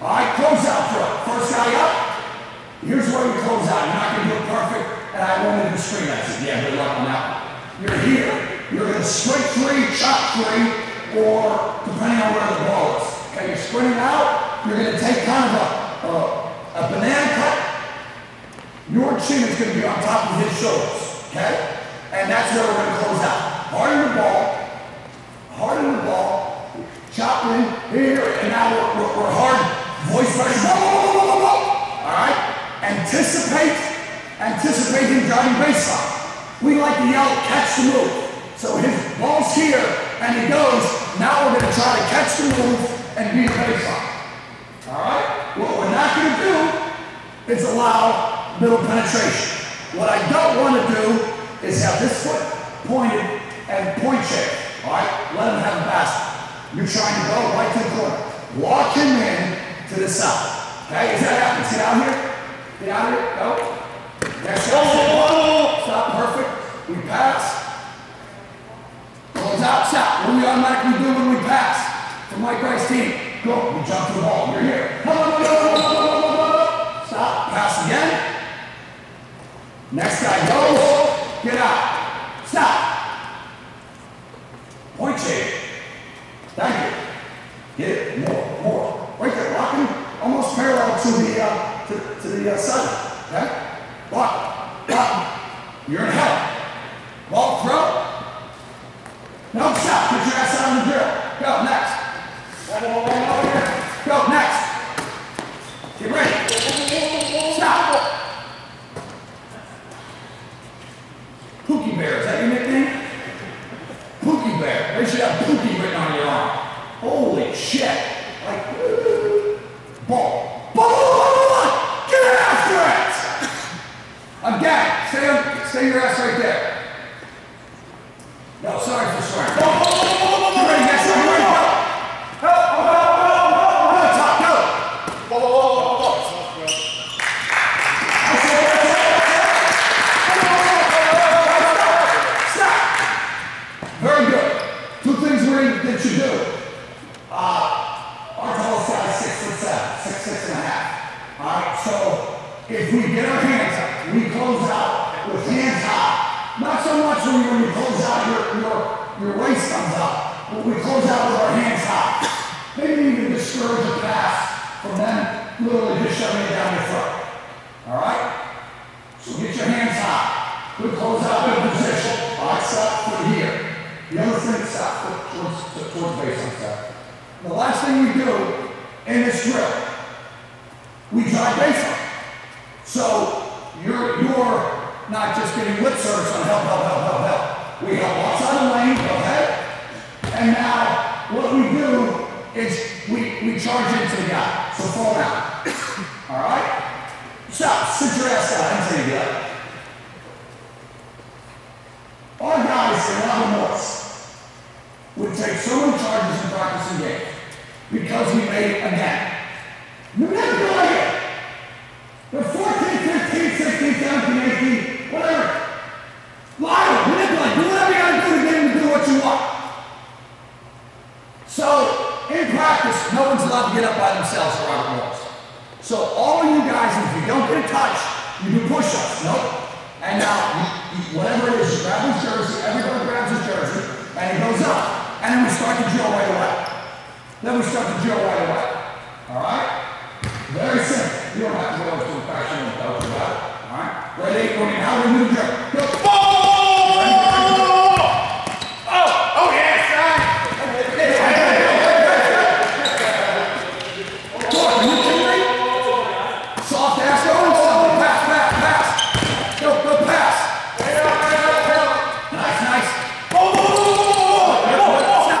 All right, close out drill. First guy up. Here's where you close out. You're not going to do it perfect, and I won't even screen that. I said, yeah, good luck on that one. You're here. You're going to sprint three, chop three, or depending on where the ball is. Okay, you're sprinting out. You're going to take kind of a, a, a banana cut. Your chin is going to be on top of his shoulders. Okay? And that's where we're going to close out. Harden the ball. Harden the ball. Chop in here. And now we're, we're, we're hard. Voice pressure. All right? Anticipate. Anticipate him driving baseline. We like to yell, catch the move. So his ball's here, and he goes. Now we're going to try to catch the move and be the baseline. All right? What we're not going to do is allow middle penetration. What I don't want to do is have this foot pointed and point check. All right? Let him have a basket. You're trying to go right to the corner. Walk him in to the side. Okay? Is that happens? Get out here. Get out here. Go. Next shot. Stop. Perfect. We pass. Close out. Stop. What do we automatically do when we pass? From Mike Rice team. Go. We jump to the ball. You're here. Stop. Pass again. Next guy goes. Get out. Stop. Point shake. Thank you. Get it. More. More. Right there. Rocking. Almost parallel to the uh, to, to the uh, side. Okay. Lock. Lock. You're in hell. Ball throw. No, stop. Get your ass out of the drill. Go. Next. Go. Next. Get ready. Stop. Pookie Bear, is that your nickname? Pookie Bear. They should have Pookie written on your arm. Holy shit. Like, ball, stay your ass right there. No, sorry for swearing. Ball, ball, ball, ball, ball, ball. Get ready, get ready, get ready, go. Go, top, go. Stop. Very good. Two things we that you do. Uh, our six foot seven, six, six and a half. All right, so if we get our hands up, we close out with hands high. Not so much when you, close out, your, your, your waist comes up, but we close out with our hands high. Maybe even discourage a pass from them literally just shoving it down your throat. All right? So get your hands high. Good close out, good position. Right, stop foot here. The other thing, stop foot towards, to- towards baseline, stop. The last thing we do in this drill, we drive baseline. So you're, you're not just getting lip service on help, help, help, help, help. We help outside the lane, ahead. And now what we do is we, we charge into the guy. So fall down. All right? Stop. Sit your ass down. I didn't say. Our guys in Robert Morris would take so many charges in practice and game because we made again. You never do it. They're 14, 15, 16, 17, 18, whatever. Lie, manipulate, do whatever you gotta do to get them to do what you want. So, in practice, no one's allowed to get up by themselves for Robert walls. So, all you guys, if you don't get a touch, you do push ups. Nope. And now, whatever it is, you grab his jersey, everybody grabs his jersey, and he goes up. And then we start the drill right away. Then we start the drill right away. All right? Very simple. You don't have to go into a and talk about it. All right? Going in. How do we move the drill?